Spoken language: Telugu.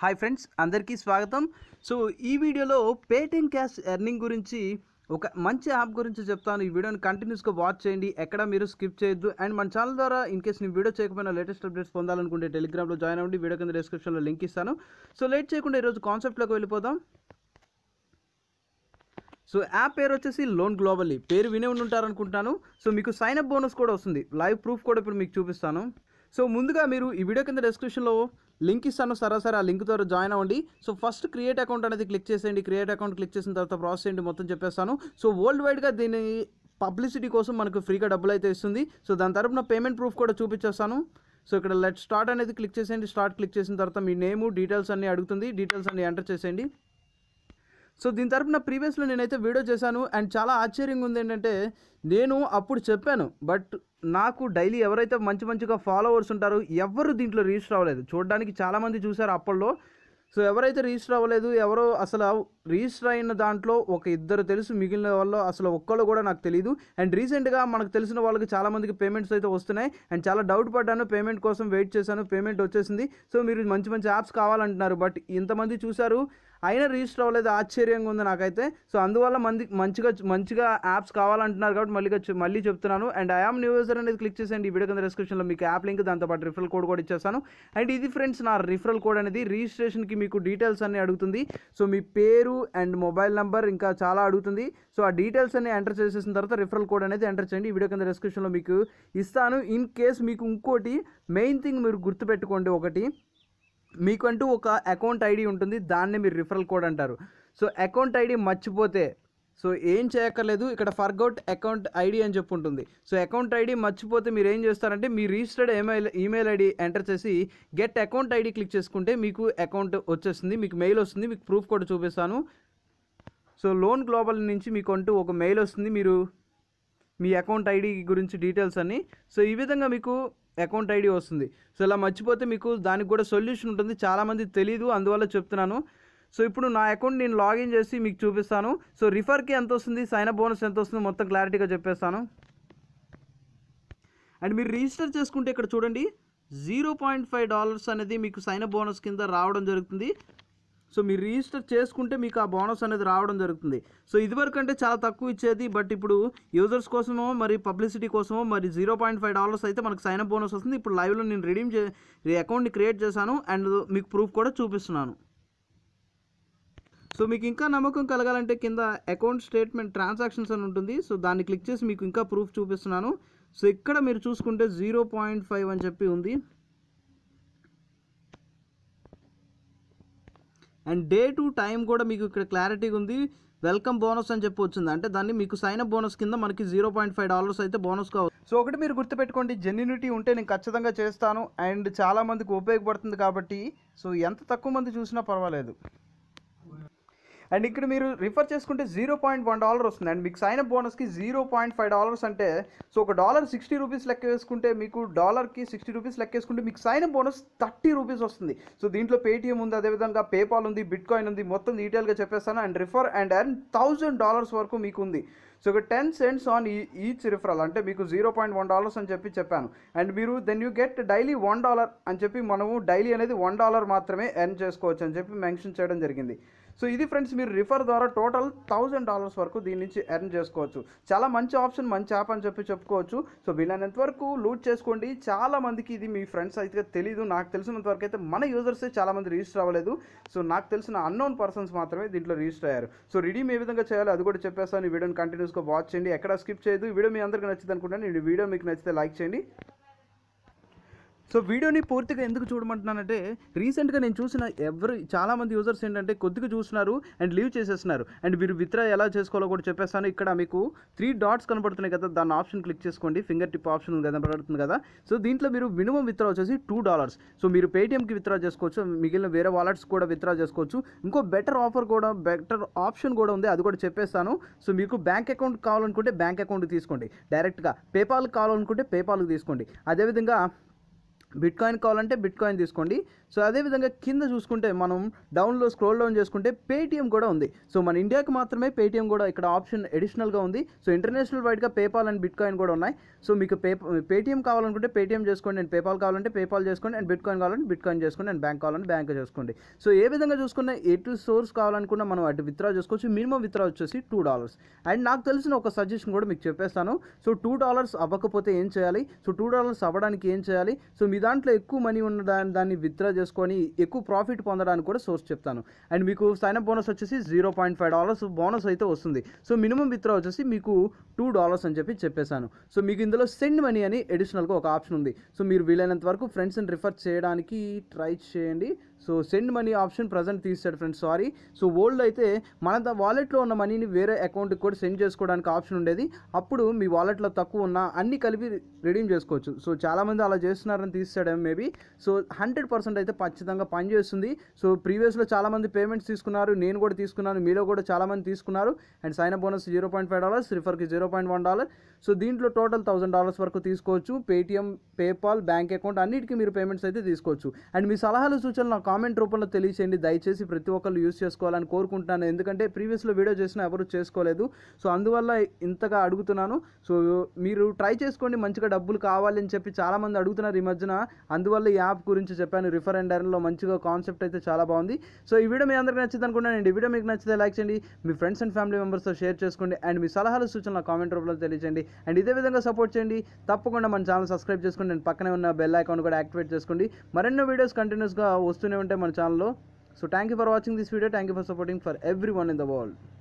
హాయ్ ఫ్రెండ్స్ అందరికీ స్వాగతం. సో ఈ వీడియోలో పేటిఎం క్యాష్ ఎర్నింగ్ గురించి ఒక మంచి యాప్ గురించి చెప్తాను. ఈ వీడియోని కంటిన్యూస్గా వాచ్ చేయండి. ఎక్కడ మీరు స్కిప్ చేయొద్దు. అండ్ మన ఛానల్ ద్వారా ఇన్ కేస్ నేను వీడియో చేయకపోయినా లేటెస్ట్ అప్డేట్స్ పొందాలనుకుంటే టెలిగ్రామ్లో జాయిన్ అవ్వండి. వీడియో కింద డిస్క్రిప్షన్లో లింక్ ఇస్తాను. సో లేట్ చేయకుండా ఈరోజు కాన్సెప్ట్లోకి వెళ్ళిపోదాం. సో యాప్ పేరు వచ్చేసి లోన్ గ్లోబల్లీ పేరు వినే ఉండి ఉంటారు అనుకుంటాను సో మీకు సైన్ అప్ బోనస్ కూడా వస్తుంది. లైవ్ ప్రూఫ్ కూడా ఇప్పుడు మీకు చూపిస్తాను. సో ముందుగా మీరు ఈ వీడియో కింద డిస్క్రిప్షన్లో లింక్ ఇస్తాను. సరాసరి ఆ లింక్ ద్వారా జాయిన్ అవ్వండి. సో ఫస్ట్ క్రియేట్ అకౌంట్ అనేది క్లిక్ చేసేయండి. క్రియేట్ అకౌంట్ క్లిక్ చేసిన తర్వాత ప్రాసెస్ చేయండి మొత్తం చెప్పేస్తాను. సో వరల్డ్ వైడ్గా దీని పబ్లిసిటీ కోసం మనకు ఫ్రీగా డబ్బులు అయితే ఇస్తుంది. సో దాని తరపున పేమెంట్ ప్రూఫ్ కూడా చూపించేస్తాను. సో ఇక్కడ లెట్ స్టార్ట్ అనేది క్లిక్ చేసేయండి. స్టార్ట్ క్లిక్ చేసిన తర్వాత మీ నేము డీటెయిల్స్ అన్నీ అడుగుతుంది. డీటెయిల్స్ అన్నీ ఎంటర్ చేసేయండి. సో దీని తరపున ప్రీవియస్లో నేనైతే వీడియో చేశాను అండ్ చాలా ఆశ్చర్యంగా ఉంది ఏంటంటే నేను అప్పుడు చెప్పాను బట్ నాకు డైలీ ఎవరైతే మంచి మంచిగా ఫాలోవర్స్ ఉంటారో ఎవరు దీంట్లో రీచ్ అవ్వలేదు చూడడానికి చాలామంది చూశారు అప్పట్లో. సో ఎవరైతే రిజిస్టర్ అవ్వలేదు ఎవరో అసలు రిజిస్టర్ అయిన దాంట్లో ఒక ఇద్దరు తెలుసు మిగిలిన వాళ్ళు అసలు ఒక్కళ్ళు కూడా నాకు తెలియదు అండ్ రీసెంట్గా మనకు తెలిసిన వాళ్ళకి చాలామందికి పేమెంట్స్ అయితే వస్తున్నాయి. అండ్ చాలా డౌట్ పడ్డాను పేమెంట్ కోసం వెయిట్ చేశాను పేమెంట్ వచ్చేసింది. సో మీరు మంచి మంచి యాప్స్ కావాలంటున్నారు బట్ ఇంతమంది చూశారు అయినా రిజిస్టర్ అవ్వలేదు ఆశ్చర్యంగా ఉంది నాకైతే. సో అందువల్ల మంది మంచిగా మంచిగా యాప్స్ కావాలంటున్నారు కాబట్టి మళ్ళీ మళ్ళీ చెప్తున్నాను. And I am new user అనేది క్లిక్ చేసేయండి ఈ వీడియో కింద డిస్క్రిప్షన్లో మీకు యాప్ లింక్ దాంతోపాటు రిఫరల్ కోడ్ కూడా ఇచ్చేస్తాను. అండ్ ఇది ఫ్రెండ్స్ నా రిఫరల్ కోడ్ అనేది రిజిస్ట్రేషన్కి మీకు డీటెయిల్స్ అన్ని అడుగుతుంది. సో మీ పేరు అండ్ మొబైల్ నెంబర్ ఇంకా చాలా అడుగుతుంది. సో ఆ డీటెయిల్స్ అన్ని ఎంటర్ చేసేసిన తర్వాత రిఫరల్ కోడ్ అనేది ఎంటర్ చేయండి. ఈ వీడియో కింద డిస్క్రిప్షన్లో మీకు ఇస్తాను. ఇన్ కేస్ మీకు ఇంకోటి మెయిన్ థింగ్ మీరు గుర్తుపెట్టుకోండి ఒకటి. మీకంటూ ఒక అకౌంట్ ఐడి ఉంటుంది. దాన్నే మీరు రిఫరల్ కోడ్ అంటారు. సో అకౌంట్ ఐడి మర్చిపోతే సో ఏం చేయక్కర్లేదు ఇక్కడ ఫర్గౌట్ అకౌంట్ ఐడి అని చెప్పి ఉంటుంది సో అకౌంట్ ఐడి మర్చిపోతే మీరు ఏం చేస్తారంటే మీ registered email email ID enter చేసి గెట్ అకౌంట్ ఐడి క్లిక్ చేసుకుంటే మీకు అకౌంట్ వచ్చేస్తుంది మీకు మెయిల్ వస్తుంది మీకు ప్రూఫ్ కూడా చూపిస్తాను. సో లోన్ గ్లోబల్ నుంచి మీకు అంటూ ఒక మెయిల్ వస్తుంది మీరు మీ అకౌంట్ ఐడి గురించి డీటెయిల్స్ అన్నీ. సో ఈ విధంగా మీకు అకౌంట్ ఐడి వస్తుంది. సో ఇలా మర్చిపోతే మీకు దానికి కూడా సొల్యూషన్ ఉంటుంది. చాలామంది తెలియదు అందువల్ల చెప్తున్నాను. సో ఇప్పుడు నా అకౌంట్ నేను లాగిన్ చేసి మీకు చూపిస్తాను. సో రిఫర్కి ఎంత వస్తుంది సైన్ అప్ బోనస్ ఎంత వస్తుంది మొత్తం క్లారిటీగా చెప్పేస్తాను. అండ్ మీరు రిజిస్టర్ చేసుకుంటే ఇక్కడ చూడండి జీరో పాయింట్ ఫైవ్ డాలర్స్ అనేది మీకు సైన్ అప్ బోనస్ కింద రావడం జరుగుతుంది. సో మీరు రిజిస్టర్ చేసుకుంటే మీకు ఆ బోనస్ అనేది రావడం జరుగుతుంది. సో ఇదివరకు అంటే చాలా తక్కువ ఇచ్చేది బట్ ఇప్పుడు యూజర్స్ కోసమో మరి పబ్లిసిటీ కోసమో మరి జీరో పాయింట్ ఫైవ్ డాలర్స్ అయితే మనకు సైన్ అప్ బోనస్ వస్తుంది. ఇప్పుడు లైవ్లో నేను రిడీమ్ చే అకౌంట్ని క్రియేట్ చేశాను అండ్ మీకు ప్రూఫ్ కూడా చూపిస్తున్నాను. సో మీకు ఇంకా నమ్మకం కలగాలంటే కింద అకౌంట్ స్టేట్మెంట్ ట్రాన్సాక్షన్స్ అని ఉంటుంది. సో దాన్ని క్లిక్ చేసి మీకు ఇంకా ప్రూఫ్ చూపిస్తున్నాను. సో ఇక్కడ మీరు చూసుకుంటే జీరో పాయింట్ ఫైవ్ అని చెప్పి ఉంది. అండ్ డే టు టైం కూడా మీకు ఇక్కడ క్లారిటీగా ఉంది. వెల్కమ్ బోనస్ అని చెప్పి వచ్చింది. అంటే దాన్ని మీకు సైన్ అప్ బోనస్ కింద మనకి జీరో పాయింట్ ఫైవ్ డాలర్స్ అయితే బోనస్ కావచ్చు. సో ఒకటి మీరు గుర్తుపెట్టుకోండి జెన్యునిటీ ఉంటే నేను ఖచ్చితంగా చేస్తాను. అండ్ చాలామందికి ఉపయోగపడుతుంది కాబట్టి సో ఎంత తక్కువ మంది చూసినా పర్వాలేదు. అండ్ ఇక్కడ మీరు రిఫర్ చేసుకుంటే జీరో పాయింట్ వన్ డాలర్ వస్తుంది. అండ్ మీకు సైన్ అప్ బోనస్కి జీరో పాయింట్ ఫైవ్ డాలర్స్ అంటే సో ఒక డాలర్ సిక్స్టీ రూపీస్ లెక్క వేసుకుంటే మీకు డాలర్కి సిక్స్టీ రూపీస్ లెక్క వేసుకుంటే మీకు sign up bonus thirty rupees వస్తుంది. సో దీంట్లో పేటీఎం ఉంది అదేవిధంగా పేపాల్ ఉంది బిట్ కాయిన్ ఉంది మొత్తం డీటెయిల్గా చెప్పేస్తాను. And refer and earn thousand dollars వరకు మీకు ఉంది. సో ఒక టెన్ సెంట్స్ ఆన్ ఈ ఈచ్ రిఫరల్ అంటే మీకు జీరో పాయింట్ వన్ డాలర్స్ అని చెప్పి చెప్పాను. అండ్ మీరు then you get daily one dollar అని చెప్పి మనము డైలీ అనేది వన్ డాలర్ మాత్రమే ఎర్న్ చేసుకోవచ్చు అని చెప్పి మెన్షన్ చేయడం జరిగింది. సో ఇది ఫ్రెండ్స్ మీరు రిఫర్ ద్వారా టోటల్ థౌజండ్ డాలర్స్ వరకు దీని నుంచి ఎర్న్ చేసుకోవచ్చు. చాలా మంచి ఆప్షన్ మంచి యాప్ అని చెప్పి చెప్పుకోవచ్చు. సో వీలైనంత వరకు లూట్ చేసుకోండి. చాలా మందికి ఇది మీ ఫ్రెండ్స్ అయితే తెలియదు నాకు తెలిసినంత వరకు అయితే మన యూజర్సే చాలా మంది రిజిస్టర్ అవ్వలేదు. సో నాకు తెలిసిన అన్నోన్ పర్సన్స్ మాత్రమే దీంట్లో రిజిస్టర్ అయ్యారు. సో రిడీమ్ ఏ విధంగా చేయాలో అది కూడా చెప్పేస్తాను. ఈ వీడియోని కంటిన్యూస్గా వాచ్ చేయండి. ఎక్కడ స్కిప్ చేయదు ఈ వీడియో మీ అందరికీ నచ్చింది అనుకుంటాను ఈ వీడియో మీకు నచ్చితే లైక్ చేయండి. సో వీడియోని పూర్తిగా ఎందుకు చూడమంటున్నానంటే రీసెంట్గా నేను చూసిన ఎవరు చాలామంది యూజర్స్ ఏంటంటే కొద్దిగా చూస్తున్నారు అండ్ లీవ్ చేసేస్తున్నారు. అండ్ మీరు విత్డ్రా ఎలా చేసుకోవాలో కూడా చెప్పేస్తాను. ఇక్కడ మీకు త్రీ డాట్స్ కనబడుతున్నాయి కదా దాని ఆప్షన్ క్లిక్ చేసుకోండి. ఫింగర్ టిప్ ఆప్షన్ కనబడుతుంది కదా. సో దీంట్లో మీరు మినిమం విత్డ్రా వచ్చేసి టూ డాలర్స్. సో మీరు పేటీఎంకి విత్డ్రా చేసుకోవచ్చు మిగిలిన వేరే వాలెట్స్ కూడా విత్డ్రా చేసుకోవచ్చు. ఇంకో బెటర్ ఆఫర్ కూడా బెటర్ ఆప్షన్ కూడా ఉంది అది కూడా చెప్పేస్తాను. సో మీకు బ్యాంక్ అకౌంట్ కావాలనుకుంటే బ్యాంక్ అకౌంట్ తీసుకోండి. డైరెక్ట్గా పేపాల్ కావాలనుకుంటే పేపాల్కి తీసుకోండి. అదేవిధంగా బిట్ కాయిన్ కావాలంటే బిట్ కాయిన్ తీసుకోండి. సో అదేవిధంగా కింద చూసుకుంటే మనం డౌన్లో స్క్రోల్ డౌన్ చేసుకుంటే పేటీఎం కూడా ఉంది. సో మన ఇండియాకి మాత్రమే పేటీఎం కూడా ఇక్కడ ఆప్షన్ అడిషనల్గా ఉంది. సో ఇంటర్నేషనల్ వైడ్గా పేపాల్ అండ్ బిట్ కాయిన్ కూడా ఉన్నాయి. సో మీకు పే పేటీఎం కావాలనుకుంటే పేటీఎం చేసుకోండి అండ్ పేపాల్ కావాలంటే పేపాల్ చేసుకోండి అండ్ బిట్ కాయిన్ కావాలంటే బిట్ కాయిన్ చేసుకోండి అండ్ బ్యాంక్ కావాలంటే బ్యాంక్ చేసుకోండి. సో ఏ విధంగా చూసుకున్న ఎటు సోర్స్ కావాలనుకున్నా మనం అటు విత్డ్రా చేసుకోవచ్చు. మినిమం విత్డ్రా వచ్చేసి టూ డాలర్స్. అండ్ నాకు తెలిసిన ఒక సజెషన్ కూడా మీకు చెప్పేస్తాను. సో టూ డాలర్స్ అవ్వకపోతే ఏం చేయాలి? సో టూ డాలర్స్ అవ్వడానికి ఏం చేయాలి? సో మీ దాంట్లో ఎక్కువ మనీ ఉన్న దాన్ని దాన్ని విత్డ్రా చేసుకొని ఎక్కువ ప్రాఫిట్ పొందడానికి కూడా సోర్స్ చెప్తాను. అండ్ మీకు సైన్ అప్ బోనస్ వచ్చేసి zero point five dollars bonus అయితే వస్తుంది. సో మినిమం విత్డ్రా వచ్చేసి మీకు టూ డాలర్స్ అని చెప్పి చెప్పేశాను. సో మీకు ఇందులో సెండ్ మనీ అని అడిషనల్గా ఒక ఆప్షన్ ఉంది. సో మీరు వీలైనంత వరకు ఫ్రెండ్స్ని రిఫర్ చేయడానికి ట్రై చేయండి. So send money option present తీసాడు ఫ్రెండ్స్ సారీ సో ఓల్డ్ అయితే మన వాలెట్లో ఉన్న మనీని వేరే అకౌంట్కి కూడా సెండ్ చేసుకోవడానికి ఆప్షన్ ఉండేది. అప్పుడు మీ వాలెట్లో తక్కువ ఉన్న అన్ని కలిపి రిడీమ్ చేసుకోవచ్చు. సో చాలామంది అలా చేస్తున్నారని ఇస్తాడేమో మేబీ. సో హండ్రెడ్ పర్సెంట్ అయితే ఖచ్చితంగా పనిచేస్తుంది సో ప్రీవియస్లో చాలామంది పేమెంట్స్ తీసుకున్నారు నేను కూడా తీసుకున్నాను మీలో కూడా చాలామంది తీసుకున్నారు. And sign bonus zero point five dollars రిఫర్కి zero point one dollar. So దీంట్లో టోటల్ థౌసండ్ డాలర్స్ వరకు తీసుకోవచ్చు. పేటిఎం పేపాల్ బ్యాంక్ అకౌంట్ అన్నిటికీ మీరు పేమెంట్స్ అయితే తీసుకోవచ్చు. అండ్ మీ సలహాలు సూచనలు నా కామెంట్ రూపంలో తెలియచేయండి. దయచేసి ప్రతి ఒక్కరు యూస్ చేసుకోవాలని కోరుకుంటున్నాను. ఎందుకంటే ప్రీవియస్లో వీడియో చేసిన ఎవరు చేసుకోలేదు. సో అందువల్ల ఇంతగా అడుగుతున్నాను. సో మీరు ట్రై చేసుకోండి. మంచిగా డబ్బులు కావాలి అని చెప్పి చాలామంది అడుగుతున్నారు ఈ మధ్యన. అందువల్ల ఈ యాప్ గురించి చెప్పాను. రిఫర్ అండ్ ఎర్న్లో మంచిగా కాన్సెప్ట్ అయితే చాలా బాగుంది. సో ఈ వీడియో మీ అందరికీ నచ్చింది అనుకుంటానండి ఈ వీడియో మీకు నచ్చితే లైక్ చేయండి. మీ ఫ్రెండ్స్ అండ్ ఫ్యామిలీ మెంబర్స్తో షేర్ చేసుకోండి. అండ్ మీ సలహాలు సూచనలు కామెంట్ రూపంలో తెలియజేయండి అండ్ ఇదే విధంగా సపోర్ట్ చేయండి. తప్పకుండా మన ఛానల్ సబ్స్క్రైబ్ చేసుకోండి అండ్ పక్కనే ఉన్న బెల్ ఐకాన్ కూడా యాక్టివేట్ చేసుకోండి. మరెన్నో వీడియోస్ కంటిన్యూస్గా వస్తూనే ఉంటాయి మన ఛానల్లో so thank you for watching this video thank you for supporting for every one in the world